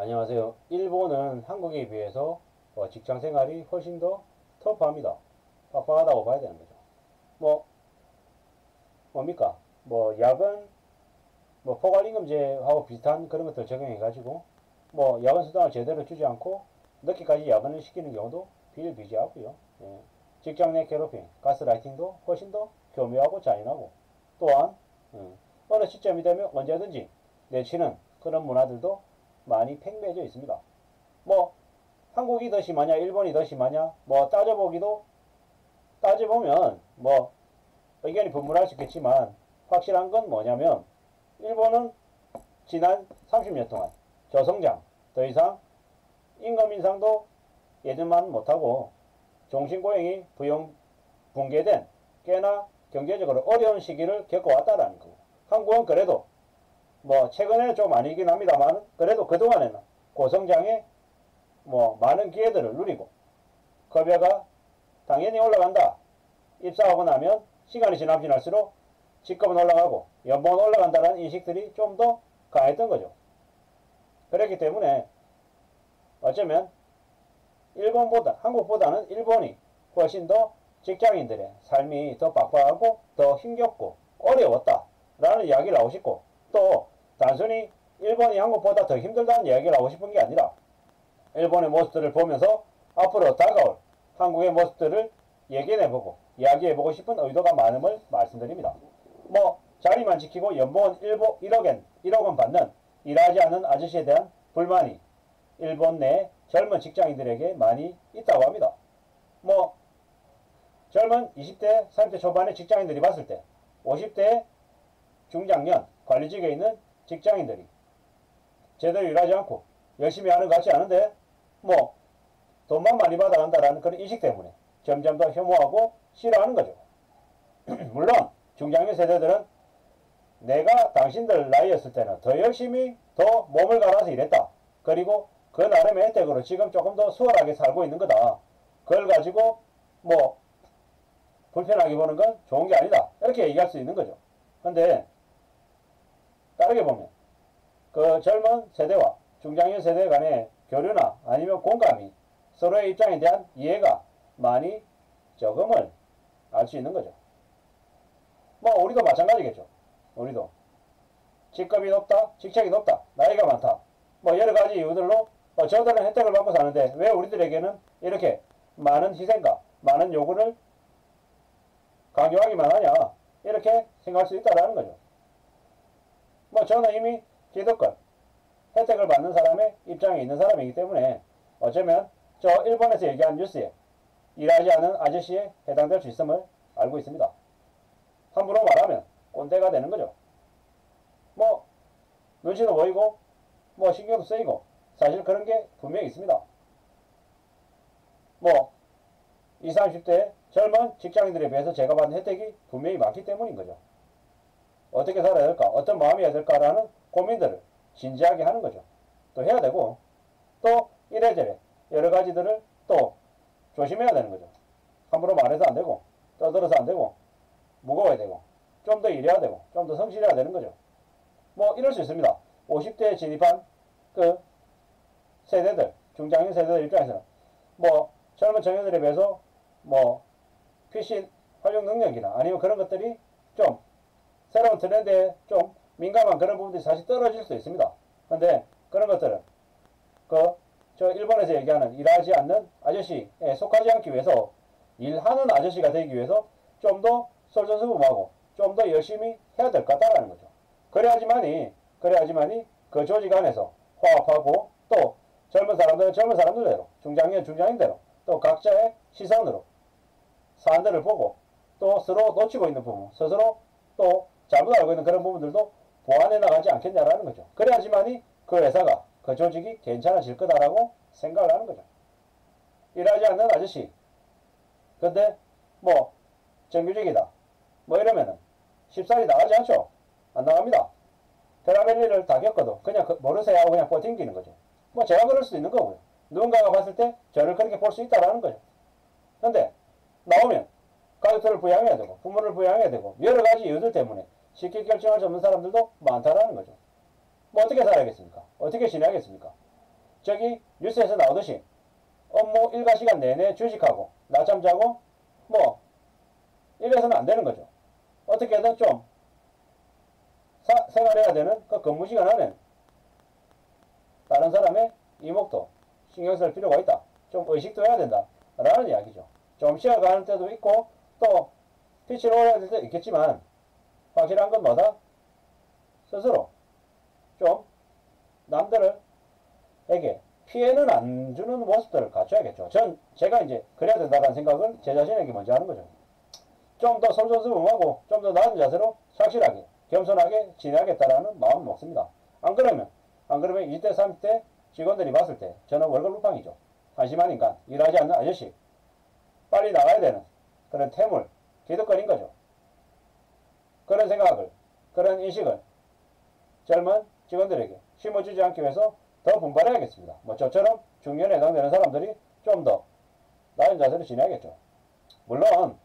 안녕하세요. 일본은 한국에 비해서 어, 직장 생활이 훨씬 더 터프합니다. 빡빡하다고 봐야 되는 거죠. 뭐, 뭡니까? 뭐, 야근, 뭐, 포괄임금제하고 비슷한 그런 것들 적용해가지고, 뭐, 야근 수당을 제대로 주지 않고, 늦게까지 야근을 시키는 경우도 비일비재하고요. 예. 직장 내 괴롭힘, 가스라이팅도 훨씬 더 교묘하고 잔인하고, 또한, 음, 어느 시점이 되면 언제든지 내치는 그런 문화들도 많이 팽배해져 있습니다. 뭐 한국이 더 심하냐 일본이 더 심하냐 뭐 따져보기도 따져보면 뭐 의견이 분분할 수 있겠지만 확실한 건 뭐냐면 일본은 지난 30년 동안 저성장 더 이상 임금 인상도 예전만 못하고 종신고용이 부용 붕괴된 꽤나 경제적으로 어려운 시기를 겪어왔다라는 거고 한국은 그래도 뭐 최근에 좀 아니긴 합니다만 그래도 그동안에는 고성장에 뭐 많은 기회들을 누리고 급여가 당연히 올라간다. 입사하고 나면 시간이 지나면 지날수록 직급은 올라가고 연봉은 올라간다는 인식들이 좀 더 강했던 거죠. 그렇기 때문에 어쩌면 일본보다 한국보다는 일본이 훨씬 더 직장인들의 삶이 더 빡빡하고 더 힘겹고 어려웠다라는 이야기를 하고 싶고 또 단순히 일본이 한국보다 더 힘들다는 이야기를 하고 싶은 게 아니라 일본의 모습들을 보면서 앞으로 다가올 한국의 모습들을 얘기해보고 이야기해보고 싶은 의도가 많음을 말씀드립니다. 뭐 자리만 지키고 연봉은 1보, 1억엔 1억 원 받는 일하지 않는 아저씨에 대한 불만이 일본 내 젊은 직장인들에게 많이 있다고 합니다. 뭐 젊은 20대, 30대 초반의 직장인들이 봤을 때 50대 중장년 관리직에 있는 직장인들이 제대로 일하지 않고 열심히 하는 것 같지 않은데 뭐 돈만 많이 받아간다라는 그런 인식 때문에 점점 더 혐오하고 싫어하는 거죠. 물론 중장년 세대들은 내가 당신들 나이였을 때는 더 열심히 더 몸을 갈아서 일했다. 그리고 그 나름의 혜택으로 지금 조금 더 수월하게 살고 있는 거다. 그걸 가지고 뭐 불편하게 보는 건 좋은 게 아니다. 이렇게 얘기할 수 있는 거죠. 근데 다르게 보면 그 젊은 세대와 중장년 세대 간의 교류나 아니면 공감이 서로의 입장에 대한 이해가 많이 적음을 알 수 있는 거죠. 뭐 우리도 마찬가지겠죠. 우리도 직급이 높다, 직책이 높다, 나이가 많다. 뭐 여러 가지 이유들로 어, 저들은 혜택을 받고 사는데 왜 우리들에게는 이렇게 많은 희생과 많은 요구를 강요하기만 하냐 이렇게 생각할 수 있다라는 거죠. 뭐 저는 이미 기득권 혜택을 받는 사람의 입장에 있는 사람이기 때문에 어쩌면 저 일본에서 얘기한 뉴스에 일하지 않은 아저씨에 해당될 수 있음을 알고 있습니다. 함부로 말하면 꼰대가 되는 거죠. 뭐 눈치도 보이고 뭐 신경도 쓰이고 사실 그런 게 분명히 있습니다. 뭐 20, 30대 젊은 직장인들에 비해서 제가 받는 혜택이 분명히 많기 때문인 거죠. 어떻게 살아야 될까? 어떤 마음이어야 될까라는 고민들을 진지하게 하는 거죠. 또 해야 되고 또 이래저래 여러 가지들을 또 조심해야 되는 거죠. 함부로 말해서 안 되고 떠들어서 안 되고 무거워야 되고 좀 더 일해야 되고 좀 더 성실해야 되는 거죠. 뭐 이럴 수 있습니다. 50대에 진입한 그 세대들 중장년 세대들 입장에서는 뭐 젊은 청년들에 비해서 뭐 PC 활용 능력이나 아니면 그런 것들이 좀 새로운 트렌드에 좀 민감한 그런 부분들이 사실 떨어질 수도 있습니다. 근데 그런 것들은 그 저 일본에서 얘기하는 일하지 않는 아저씨에 속하지 않기 위해서 일하는 아저씨가 되기 위해서 좀 더 솔선수범하고 좀 더 열심히 해야 될 것 같다는 거죠. 그래야지만이 그래야지만이 그 조직 안에서 화합하고 또 젊은 사람들은 젊은 사람들대로 중장년 중장년대로 또 각자의 시선으로 사안들을 보고 또 서로 놓치고 있는 부분 스스로 또 잘못 알고 있는 그런 부분들도 보완해 나가지 않겠냐라는 거죠. 그래야지만이 그 회사가 그 조직이 괜찮아질 거다라고 생각을 하는 거죠. 일하지 않는 아저씨. 근데 뭐 정규직이다. 뭐 이러면은 쉽사리 나가지 않죠. 안 나갑니다. 베라벨리를 다 겪어도 그냥 그 모르세요 하고 그냥 버팅기는 거죠. 뭐 제가 그럴 수도 있는 거고요. 누군가가 봤을 때 저를 그렇게 볼 수 있다라는 거죠. 근데 나오면 가족들을 부양해야 되고 부모를 부양해야 되고 여러 가지 이유들 때문에 쉽게 결정할 수 없는 사람들도 많다라는 거죠. 뭐 어떻게 살아야겠습니까? 어떻게 지내야겠습니까? 저기 뉴스에서 나오듯이 업무 일과 시간 내내 주식하고 낮잠 자고 뭐 이래서는 안 되는 거죠. 어떻게든 좀 사, 생활해야 되는 그 근무 시간 안에 다른 사람의 이목도 신경 쓸 필요가 있다. 좀 의식도 해야 된다. 라는 이야기죠. 좀 쉬어가는 때도 있고 또 피치를 올려야 될 때도 있겠지만 확실한 건 뭐다? 스스로 좀 남들에게 피해는 안 주는 모습들을 갖춰야겠죠. 전 제가 이제 그래야 된다는 생각을 제 자신에게 먼저 하는 거죠. 좀 더 솔선수범하고 좀 더 나은 자세로 착실하게 겸손하게 지내야겠다라는 마음 먹습니다. 안 그러면 안 그러면 20대 30대 직원들이 봤을 때 저는 월급 루팡이죠. 한심한 인간, 일하지 않는 아저씨, 빨리 나가야 되는 그런 태물, 기득권인 거죠. 그런 생각을, 그런 인식을 젊은 직원들에게 심어주지 않기 위해서 더 분발해야겠습니다. 뭐 저처럼 중년에 해당되는 사람들이 좀더 나은 자세로 지내야겠죠. 물론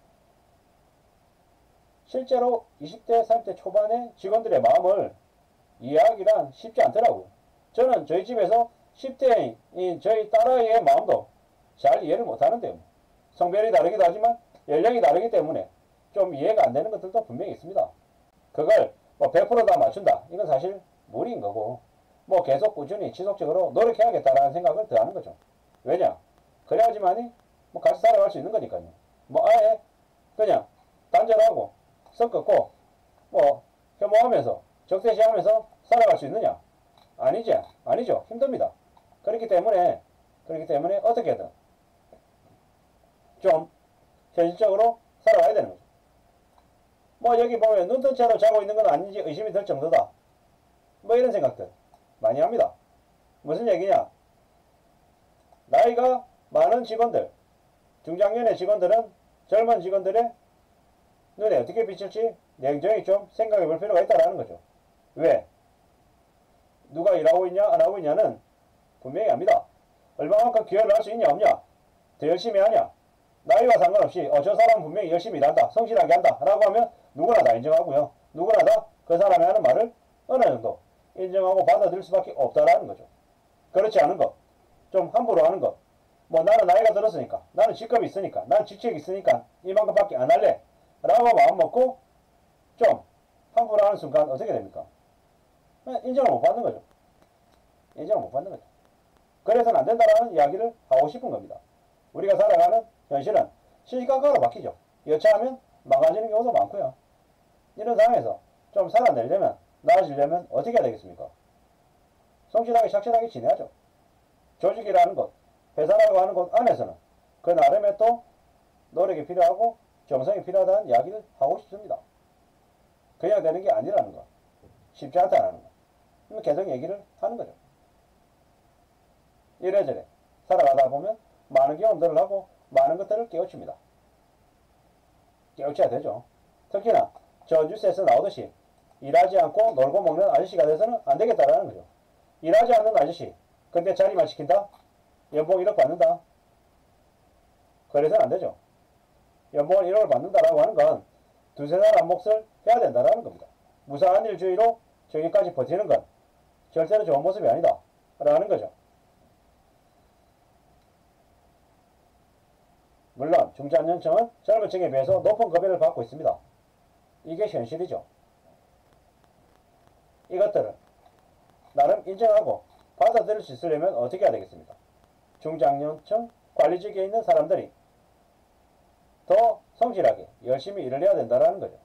실제로 20대, 30대 초반의 직원들의 마음을 이해하기란 쉽지 않더라고요. 저는 저희 집에서 10대인 저희 딸아이의 마음도 잘 이해를 못하는데요. 성별이 다르기도 하지만 연령이 다르기 때문에 좀 이해가 안 되는 것들도 분명히 있습니다. 그걸 뭐 100%다 맞춘다. 이건 사실 무리인 거고 뭐 계속 꾸준히 지속적으로 노력해야겠다라는 생각을 더 하는 거죠. 왜냐? 그래야지만이 뭐 같이 살아갈 수 있는 거니까요. 뭐 아예 그냥 단절하고 섞었고 뭐 혐오하면서 적대시하면서 살아갈 수 있느냐? 아니지. 아니죠. 힘듭니다. 그렇기 때문에 그렇기 때문에 어떻게든 좀 현실적으로 살아가야 되는 거죠. 뭐 여기 보면 눈뜬 채로 자고 있는 건 아닌지 의심이 들 정도다. 뭐 이런 생각들 많이 합니다. 무슨 얘기냐? 나이가 많은 직원들, 중장년의 직원들은 젊은 직원들의 눈에 어떻게 비칠지 냉정히 좀 생각해 볼 필요가 있다는 거죠. 왜? 누가 일하고 있냐 안 하고 있냐는 분명히 압니다. 얼마만큼 기여를 할 수 있냐 없냐 더 열심히 하냐 나이와 상관없이 어, 저 사람은 분명히 열심히 일한다 성실하게 한다 라고 하면 누구나 다 인정하고요. 누구나 다 그 사람이 하는 말을 어느 정도 인정하고 받아들일 수밖에 없다라는 거죠. 그렇지 않은 것, 좀 함부로 하는 것, 뭐 나는 나이가 들었으니까, 나는 직급이 있으니까, 나는 직책이 있으니까 이만큼밖에 안 할래 라고 마음 먹고 좀 함부로 하는 순간 어떻게 됩니까? 인정을 못 받는 거죠. 인정을 못 받는 거죠. 그래서는 안 된다라는 이야기를 하고 싶은 겁니다. 우리가 살아가는 현실은 시시각각으로 바뀌죠. 여차하면 망가지는 경우도 많고요. 이런 상황에서 좀 살아내려면 나아지려면 어떻게 해야 되겠습니까? 성실하게 착실하게 지내야죠. 조직이라는 것, 회사라고 하는 곳 안에서는 그 나름의 또 노력이 필요하고 정성이 필요하다는 이야기를 하고 싶습니다. 그냥 되는 게 아니라는 거. 쉽지 않다는 거. 계속 얘기를 하는 거죠. 이래저래 살아가다 보면 많은 경험들을 하고 많은 것들을 깨우칩니다. 깨우쳐야 되죠. 특히나 저 뉴스에서 나오듯이 일하지 않고 놀고 먹는 아저씨가 돼서는 안 되겠다라는 거죠. 일하지 않는 아저씨, 근데 자리만 지킨다? 연봉 1억 받는다? 그래서는 안 되죠. 연봉을 1억을 받는다라고 하는 건 두세 사람 몫을 해야 된다라는 겁니다. 무사한 일주의로 저기까지 버티는 건 절대로 좋은 모습이 아니다. 라는 거죠. 물론 중장년층은 젊은 층에 비해서 높은 급여를 받고 있습니다. 이게 현실이죠. 이것들을 나름 인정하고 받아들일 수 있으려면 어떻게 해야 되겠습니까? 중장년층 관리직에 있는 사람들이 더 성실하게 열심히 일을 해야 된다는 거죠.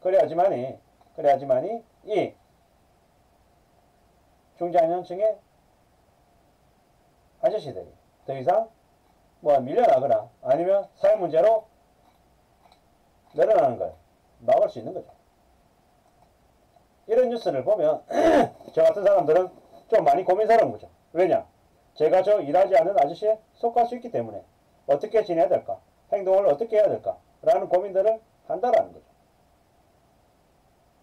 그래야지만이 그래야지만이 이 중장년층의 아저씨들이 더 이상 뭐 밀려나거나 아니면 사회 문제로 늘어나는 걸 막을 수 있는 거죠. 이런 뉴스를 보면 저 같은 사람들은 좀 많이 고민스러운 거죠. 왜냐? 제가 저 일하지 않은 아저씨에 속할 수 있기 때문에 어떻게 지내야 될까? 행동을 어떻게 해야 될까? 라는 고민들을 한다라는 거죠.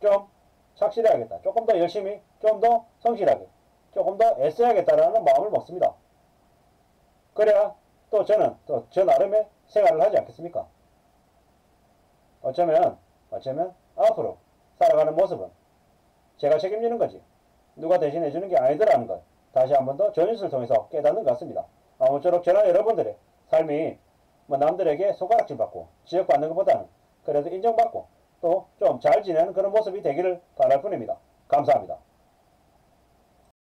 좀 착실해야겠다. 조금 더 열심히, 좀 더 성실하게, 조금 더 애써야겠다라는 마음을 먹습니다. 그래야 또 저는 또 저 나름의 생활을 하지 않겠습니까? 어쩌면, 어쩌면 앞으로 살아가는 모습은 제가 책임지는 거지. 누가 대신해 주는 게 아니더라는 것. 다시 한 번 더 전유수를 통해서 깨닫는 것 같습니다. 아무쪼록 저나 여러분들의 삶이 뭐 남들에게 손가락질 받고 지적받는 것보다는 그래도 인정받고 또 좀 잘 지내는 그런 모습이 되기를 바랄 뿐입니다. 감사합니다.